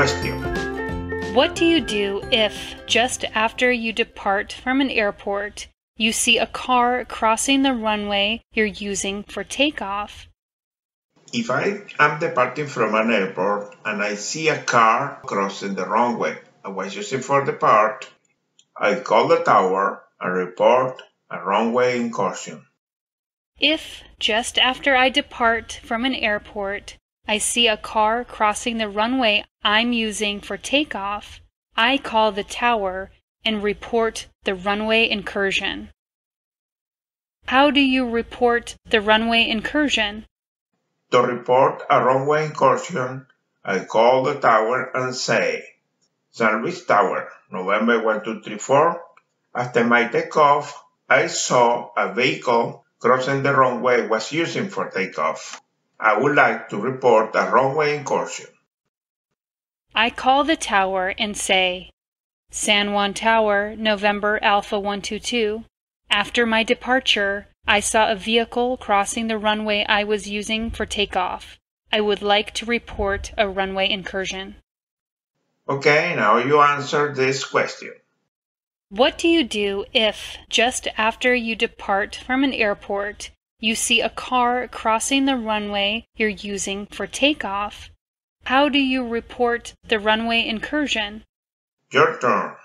question. What do you do if, just after you depart from an airport, you see a car crossing the runway you're using for takeoff? If I am departing from an airport and I see a car crossing the runway I was using for depart, I call the tower and report a runway incursion. If, just after I depart from an airport, I see a car crossing the runway I'm using for takeoff, I call the tower and report the runway incursion. How do you report the runway incursion? To report a runway incursion, I call the tower and say, Luis Tower, November 1234. After my takeoff, I saw a vehicle crossing the runway was using for takeoff. I would like to report a runway incursion. I call the tower and say, San Juan Tower, November Alpha 122. After my departure, I saw a vehicle crossing the runway I was using for takeoff. I would like to report a runway incursion. Okay, now you answer this question. What do you do if, just after you depart from an airport, you see a car crossing the runway you're using for takeoff? How do you report the runway incursion? Your turn.